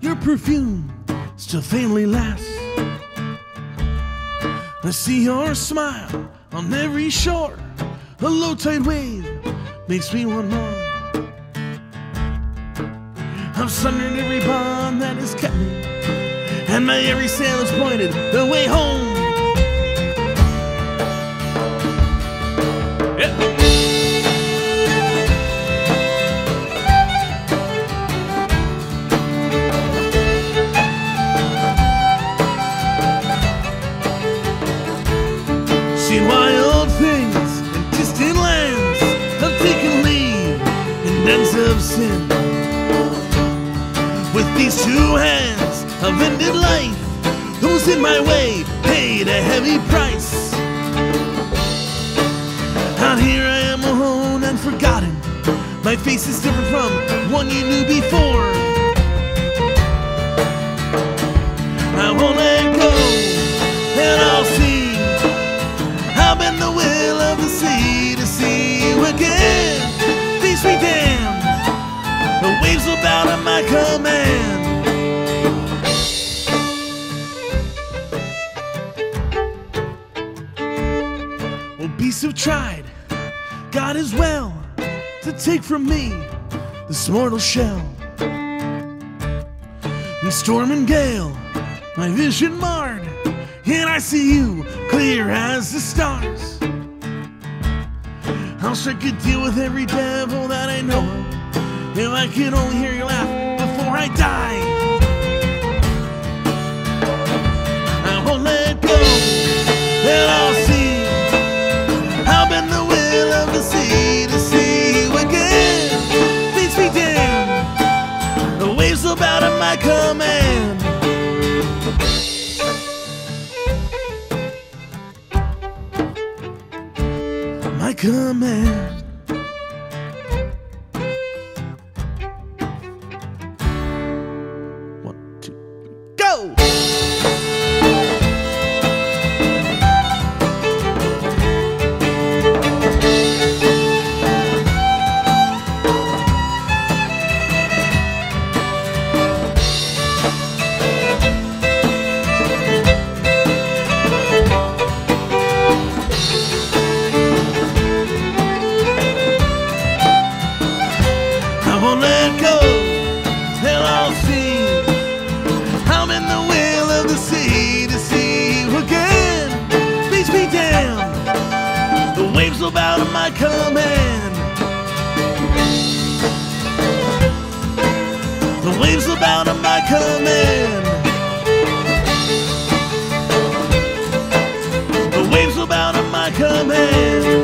your perfume still faintly lasts. I see your smile on every shore. A low tide wave makes me want more. I've sundered every bond that has kept me, and my every sail is pointed the way home. Seen wild things and distant lands. I've taken leave in dens of sin. With these two hands, I've ended life. Those in my way paid a heavy price. Out here I am alone and forgotten. My face is different from one you knew before. Will bow my command. Beasts have tried, God as well, to take from me this mortal shell. In storm and gale, my vision marred, and I see you clear as the stars. I'll strike a deal with every devil that I know. If I could only hear your laugh before I die, I won't let go, and I'll see. Been the will of the sea to see you again. Please be damned. The waves will bow to my command. My command. Command. The waves will bound to my command. The waves will bow to my command.